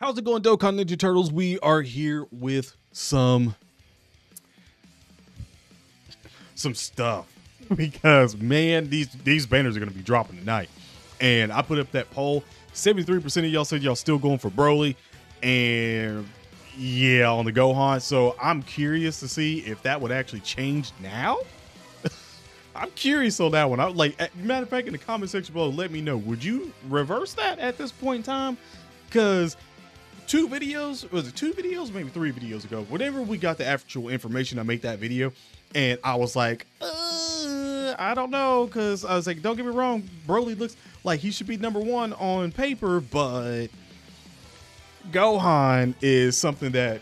How's it going, Dokkan Ninja Turtles? We are here with some some stuff because man, these these banners are gonna be dropping tonight. And I put up that poll. 73% of y'all said y'all still going for Broly, and yeah, on the Gohan. So I'm curious to see if that would actually change now. I'm curious on that one. I like matter of fact, in the comment section below, let me know. Would you reverse that at this point in time? Because two videos was it two videos? Maybe three videos ago. Whenever we got the actual information i make that video and i was like uh, i don't know because i was like don't get me wrong broly looks like he should be number one on paper but gohan is something that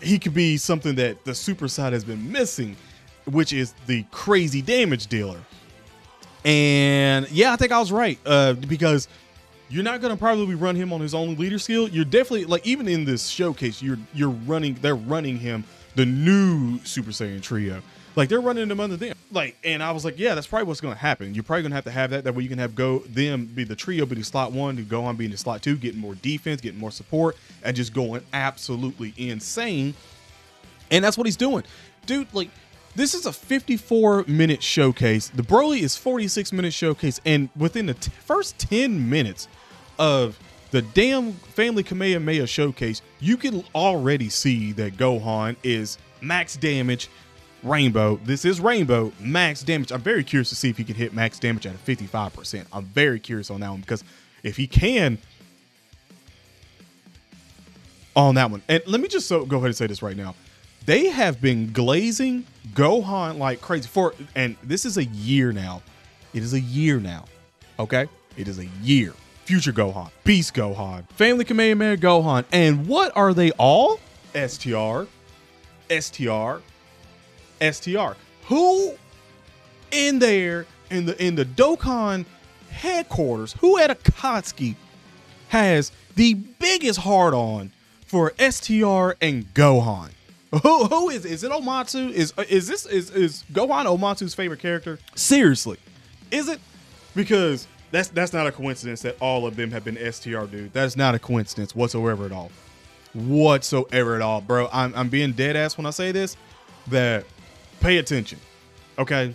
he could be something that the super side has been missing which is the crazy damage dealer. And yeah i think i was right uh, because you're not going to probably run him on his only leader skill. You're definitely like even in this showcase, you're you're running. They're running him the new Super Saiyan trio. Like they're running them under them. Like, and I was like, yeah, that's probably what's going to happen. You're probably going to have to have that. That way you can have go them be the trio, be the slot one, to go on being the slot two, getting more defense, getting more support, and just going absolutely insane. And that's what he's doing, dude. Like this is a 54 minute showcase. The Broly is 46 minute showcase, and within the first 10 minutes of the damn Family Kamehameha showcase, you can already see that Gohan is max damage. Rainbow, this is Rainbow, max damage. I'm very curious to see if he can hit max damage at a 55%. I'm very curious on that one because if he can, on that one, and let me just so go ahead and say this right now. They have been glazing Gohan like crazy for, and this is a year now. It is a year now. Okay, it is a year Future Gohan, Beast Gohan, Family Kamehameha Gohan, and what are they all? STR, STR, STR. Who in there in the in the Dokkan headquarters, who at Akatsuki has the biggest hard on for STR and Gohan? Who who is is it Omatsu? Is uh, is this is is Gohan Omatsu's favorite character? Seriously. Is it? Because that's that's not a coincidence that all of them have been STR dude. That's not a coincidence whatsoever at all. Whatsoever at all, bro. I'm I'm being dead ass when I say this. That pay attention. Okay?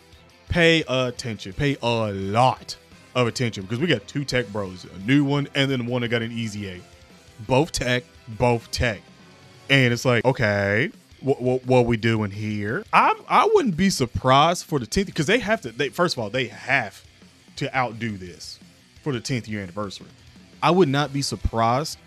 Pay attention. Pay a lot of attention because we got two tech bros, a new one and then one that got an easy A. Both tech, both tech. And it's like, okay, what, what, what we doing here? I I wouldn't be surprised for the 10th because they have to. They first of all they have to outdo this for the 10th year anniversary. I would not be surprised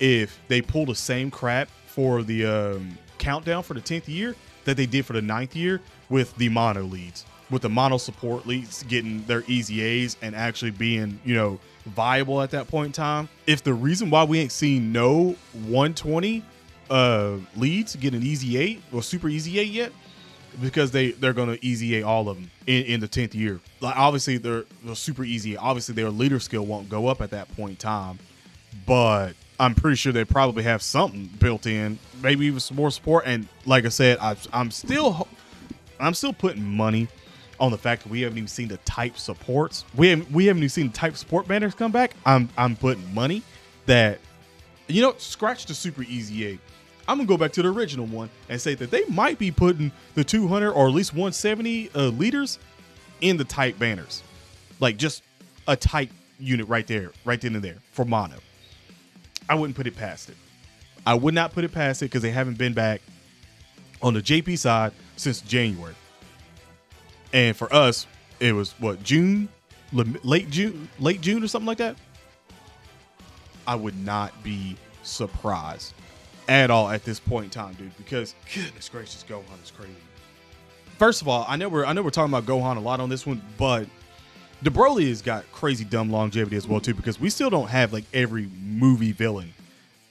if they pull the same crap for the um, countdown for the 10th year that they did for the 9th year with the mono leads, with the mono support leads getting their easy A's and actually being, you know, viable at that point in time. If the reason why we ain't seen no 120 uh leads get an easy eight or super easy eight yet because they they're gonna easy A all of them in, in the tenth year. Like obviously they're, they're super easy. Obviously their leader skill won't go up at that point in time, but I'm pretty sure they probably have something built in, maybe even some more support. And like I said, I, I'm still I'm still putting money on the fact that we haven't even seen the type supports. We haven't we haven't even seen the type support banners come back. I'm I'm putting money that you know scratch the super easy A I'm gonna go back to the original one and say that they might be putting the 200 or at least 170 uh, liters in the tight banners, like just a tight unit right there, right then and there for mono. I wouldn't put it past it. I would not put it past it because they haven't been back on the JP side since January. And for us, it was what June, late June, late June or something like that. I would not be surprised at all at this point in time, dude. Because goodness gracious, Gohan is crazy. First of all, I know we're I know we're talking about Gohan a lot on this one, but the Broly has got crazy dumb longevity as well too. Because we still don't have like every movie villain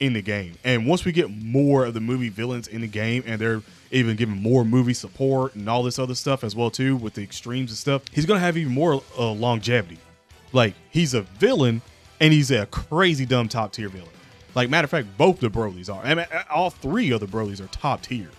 in the game, and once we get more of the movie villains in the game, and they're even giving more movie support and all this other stuff as well too with the extremes and stuff, he's gonna have even more uh, longevity. Like he's a villain, and he's a crazy dumb top tier villain. Like matter of fact, both the Brolys are. I mean, all three of the Brolys are top tier.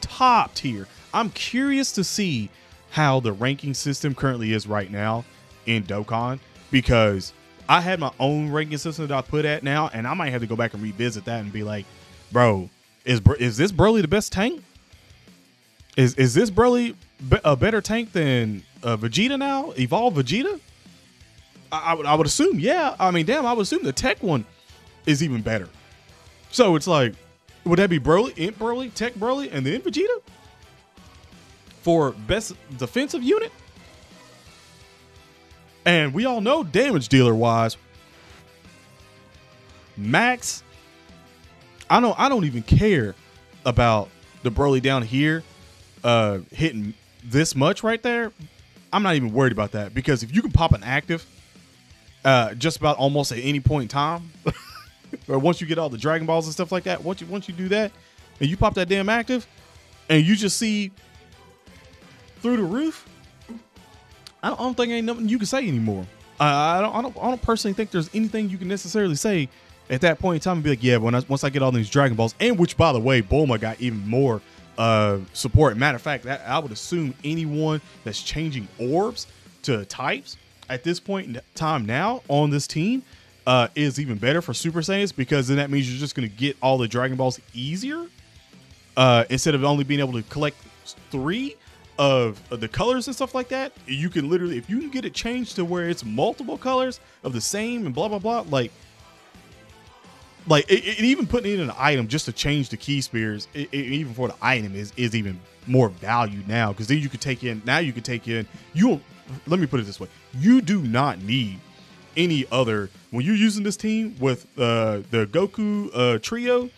Top tier. I'm curious to see how the ranking system currently is right now in Dokkan because I had my own ranking system that I put at now, and I might have to go back and revisit that and be like, bro, is is this Broly the best tank? Is is this Broly a better tank than uh, Vegeta now? Evolve Vegeta? I, I, would I would assume, yeah. I mean, damn, I would assume the Tech one is even better. So it's like, would that be Broly, Imp Broly, Tech Broly, and then Vegeta for best defensive unit? And we all know damage dealer wise, Max. I don't. I don't even care about the Broly down here uh, hitting this much right there. I'm not even worried about that because if you can pop an active, uh, just about almost at any point in time, or once you get all the Dragon Balls and stuff like that, once you once you do that, and you pop that damn active, and you just see through the roof, I don't, I don't think ain't nothing you can say anymore. Uh, I don't, I don't, I don't personally think there's anything you can necessarily say at that point in time and be like, yeah, when I, once I get all these Dragon Balls, and which by the way, Bulma got even more uh, support. Matter of fact, that, I would assume anyone that's changing orbs to types at this point in time now on this team uh, is even better for Super Saiyans because then that means you're just going to get all the Dragon Balls easier uh, instead of only being able to collect three of, the colors and stuff like that. You can literally, if you can get it changed to where it's multiple colors of the same and blah blah blah, like like it, it, even putting in an item just to change the Ki spheres, it, even for the item is is even more value now because then you could take in now you could take in you. Let me put it this way: you do not need any other when you're using this team with uh, the Goku uh, trio,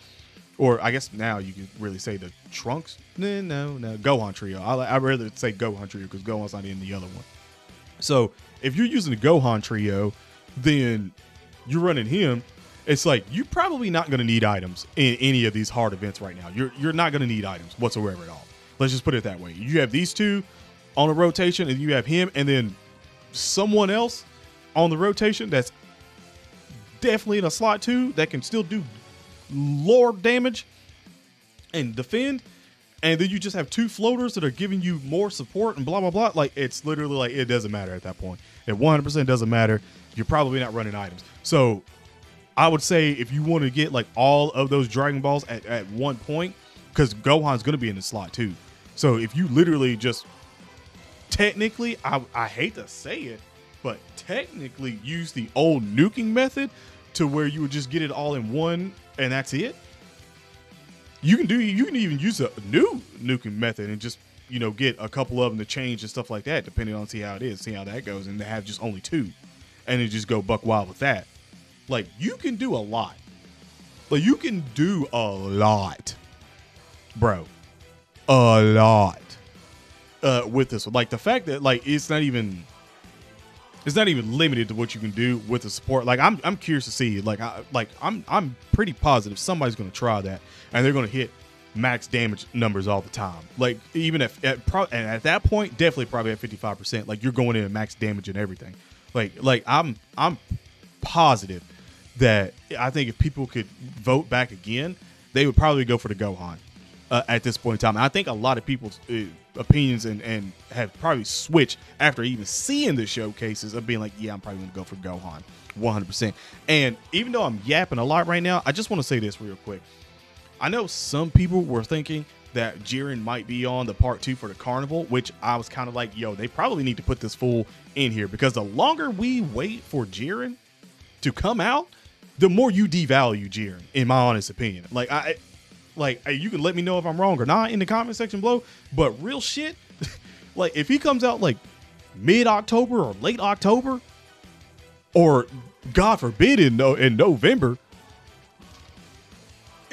or I guess now you can really say the Trunks. No, no, no, Gohan trio. I I rather say Gohan trio because Gohan's not in the other one. So if you're using the Gohan trio, then you're running him it's like you're probably not going to need items in any of these hard events right now. You're you're not going to need items whatsoever at all. Let's just put it that way. You have these two on a rotation, and you have him, and then someone else on the rotation that's definitely in a slot too that can still do lore damage and defend. And then you just have two floaters that are giving you more support and blah blah blah. Like it's literally like it doesn't matter at that point. It 100% doesn't matter. You're probably not running items. So I would say if you want to get like all of those Dragon Balls at, at one point, because Gohan's going to be in the slot too. So if you literally just technically, I, I hate to say it, but technically use the old nuking method to where you would just get it all in one and that's it. You can do you can even use a new nuking method and just you know get a couple of them to change and stuff like that, depending on see how it is, see how that goes, and they have just only two, and then just go buck wild with that. Like you can do a lot. Like you can do a lot, bro. A lot. Uh, with this, like the fact that like it's not even it's not even limited to what you can do with the support. Like I'm I'm curious to see. Like I like I'm I'm pretty positive somebody's gonna try that and they're gonna hit max damage numbers all the time. Like even if at pro, and at that point, definitely probably at 55%. Like you're going in max damage and everything. Like like I'm I'm positive that I think if people could vote back again, they would probably go for the Gohan uh, at this point in time. And I think a lot of people's uh, opinions and, and have probably switched after even seeing the showcases of being like, yeah, I'm probably going to go for Gohan 100%. And even though I'm yapping a lot right now, I just want to say this real quick. I know some people were thinking that Jiren might be on the part two for the carnival, which I was kind of like, yo, they probably need to put this fool in here because the longer we wait for Jiren to come out, the more you devalue Jiren, in my honest opinion. Like I, like hey, you can let me know if I'm wrong or not in the comment section below. But real shit, like if he comes out like mid October or late October, or God forbid in no in November,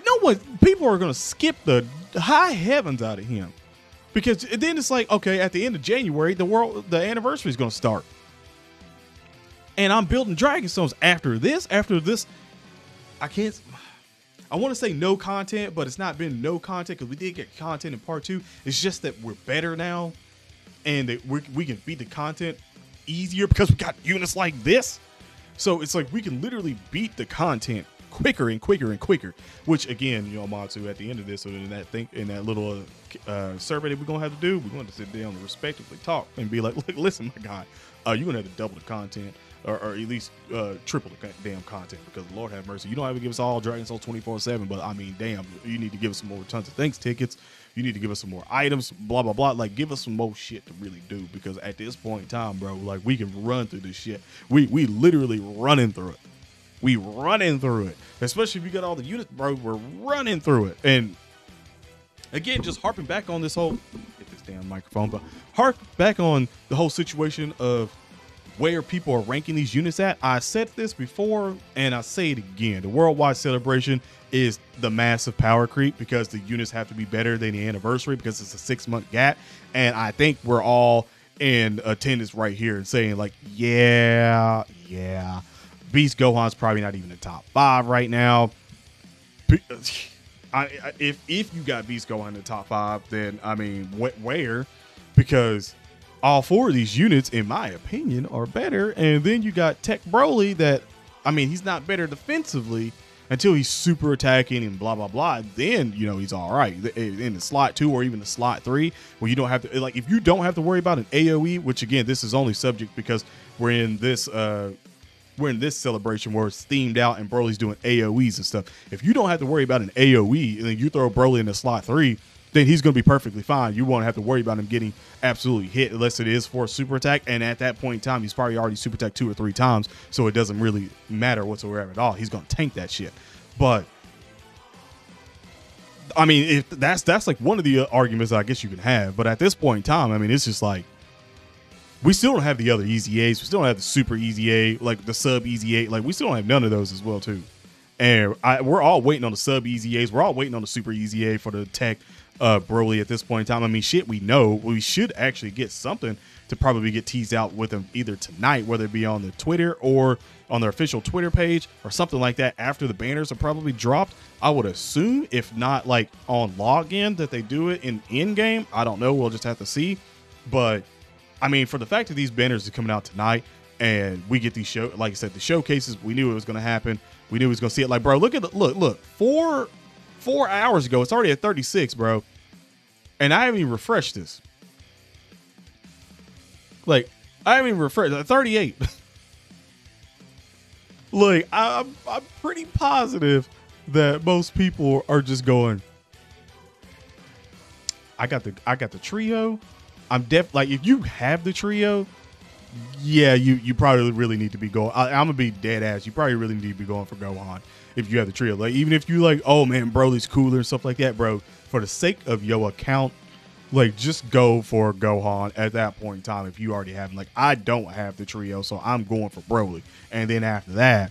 no one people are gonna skip the high heavens out of him because then it's like okay at the end of January the world the anniversary is gonna start and I'm building Dragon Stones after this. After this, I can't. I want to say no content, but it's not been no content because we did get content in part two. It's just that we're better now, and that we we can beat the content easier because we got units like this. So it's like we can literally beat the content quicker and quicker and quicker. Which again, you know, Matsu, at the end of this, in that thing, in that little uh, survey that we're gonna have to do, we're to sit down and respectively talk and be like, look, listen, my guy, uh, you're gonna have to double the content or, or at least uh, triple the damn content because Lord have mercy, you don't have to give us all Dragon Soul twenty four seven, but I mean, damn, you need to give us some more tons of things tickets. You need to give us some more items, blah blah blah. Like, give us some more shit to really do because at this point in time, bro, like we can run through this shit. We we literally running through it. We running through it, especially if you got all the units, bro. We're running through it, and again, just harping back on this whole get this damn microphone, but harp back on the whole situation of where people are ranking these units at. I said this before and I say it again. The worldwide celebration is the massive power creep because the units have to be better than the anniversary because it's a six month gap. And I think we're all in attendance right here and saying, like, yeah, yeah. Beast Gohan's probably not even the top five right now. I, I, if if you got Beast Gohan in the top five, then I mean, wh- where? Because all four of these units, in my opinion, are better. And then you got Tech Broly that, I mean, he's not better defensively until he's super attacking and blah blah blah. Then you know he's all right in the slot two or even the slot three, where you don't have to like if you don't have to worry about an AOE, which again this is only subject because we're in this uh we're in this celebration where it's themed out and Broly's doing AOEs and stuff. If you don't have to worry about an AOE and then you throw Broly in the slot three, then he's going to be perfectly fine. You won't have to worry about him getting absolutely hit unless it is for a super attack. And at that point in time, he's probably already super attacked two or three times, so it doesn't really matter whatsoever at all. He's going to tank that shit. But I mean, if that's that's like one of the uh, arguments I guess you can have. But at this point in time, I mean, it's just like we still don't have the other easy A's. We still don't have the super easy A, like the sub easy A. Like we still don't have none of those as well too. And I, we're all waiting on the sub easy A's. We're all waiting on the super easy A for the tech uh, Broly at this point in time. I mean, shit, we know we should actually get something to probably get teased out with them either tonight, whether it be on the Twitter or on their official Twitter page or something like that after the banners are probably dropped. I would assume, if not like on login, that they do it in in game. I don't know. We'll just have to see. But I mean, for the fact that these banners are coming out tonight and we get these show, like I said, the showcases, we knew it was going to happen. We knew we was going to see it. Like, bro, look at the look, look, four four hours ago. It's already at 36, bro. And I haven't even refreshed this. Like, I haven't even refreshed 38. Look, I'm I'm pretty positive that most people are just going. I got the I got the trio. I'm def like if you have the trio, yeah, you you probably really need to be going. I, am gonna be dead ass. You probably really need to be going for Gohan if you have the trio. Like even if you like, oh man, Broly's cooler and stuff like that, bro. For the sake of your account, like just go for Gohan at that point in time if you already have him. Like I don't have the trio, so I'm going for Broly. And then after that,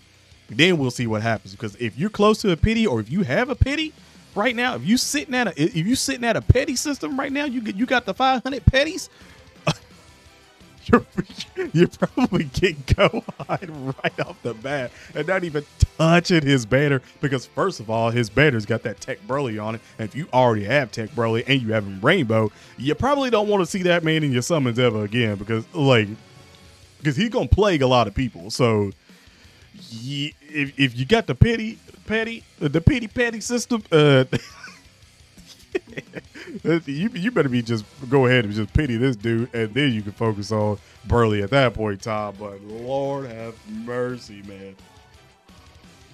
then we'll see what happens. Because if you're close to a pity, or if you have a pity right now, if you sitting at a if you sitting at a petty system right now, you get you got the 500 petties you're, you probably get Gohan right off the bat and not even touching his banner because first of all, his banner's got that Tech Broly on it. And if you already have Tech Broly and you have him Rainbow, you probably don't want to see that man in your summons ever again because like because he's gonna plague a lot of people. So if, if you got the pity petty the pity petty system, uh you you better be just go ahead and just pity this dude, and then you can focus on Broly at that point in time. But Lord have mercy, man.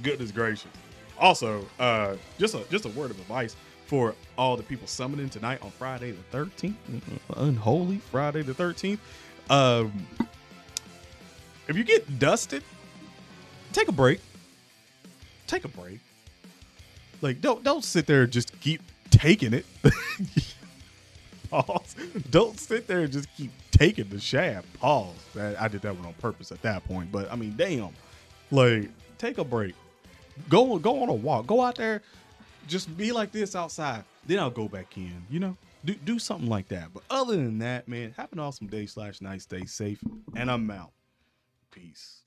Goodness gracious. Also, uh, just a just a word of advice for all the people summoning tonight on Friday the thirteenth, unholy Friday the thirteenth. Um, if you get dusted, take a break. Take a break. Like don't don't sit there and just keep taking it. Pause. Don't sit there and just keep taking the shaft. Pause. I did that one on purpose at that point. But I mean, damn. Like, take a break. Go go on a walk. Go out there. Just be like this outside. Then I'll go back in. You know? Do do something like that. But other than that, man, have an awesome day slash night. Stay safe. And I'm out. Peace.